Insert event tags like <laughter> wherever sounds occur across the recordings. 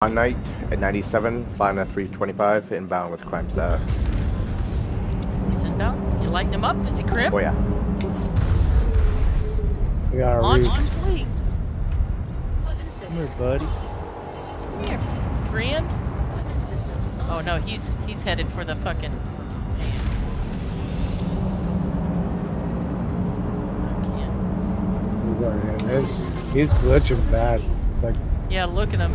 On night at 97, flying at 325, inbound with crime stat. He's inbound. You lighting him up? Is he crimp? Oh yeah. We got a Launch reach. complete. Come here, buddy. Come here. Grand? Oh no, he's he's headed for the fucking. I. He's already in. He's, he's glitching bad. It's like, Yeah, look at him.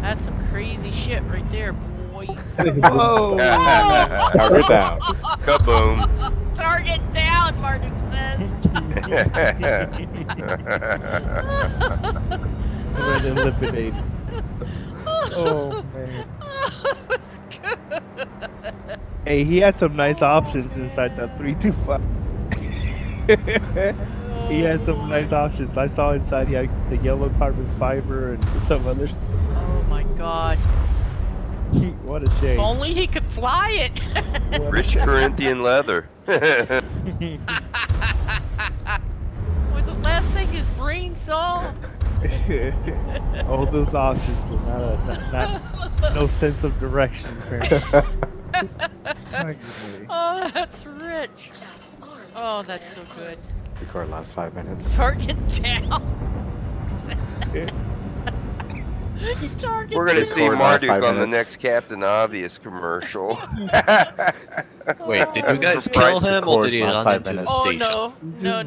That's some crazy shit right there, boy. <laughs> whoa. <laughs> Target down. Kaboom. <laughs> Target down, Martin says. Red eliminate. Oh, man. That's good. Hey, he had some nice options inside that 325. he had some nice options. I saw inside he had the yellow carbon fiber and some other stuff. Oh my god. <laughs> what a shame. If only he could fly it. <laughs> Rich. Corinthian leather. <laughs> was the last thing his brain saw? All those options and not, a, not, not no sense of direction. apparently. Oh, that's rich. Oh, that's so good. Record last five minutes. Target down. Target We're gonna see Marduk on the next Captain Obvious commercial. <laughs> <laughs> Wait, did you guys kill him or did he last run five into the minutes. Oh station? no, no,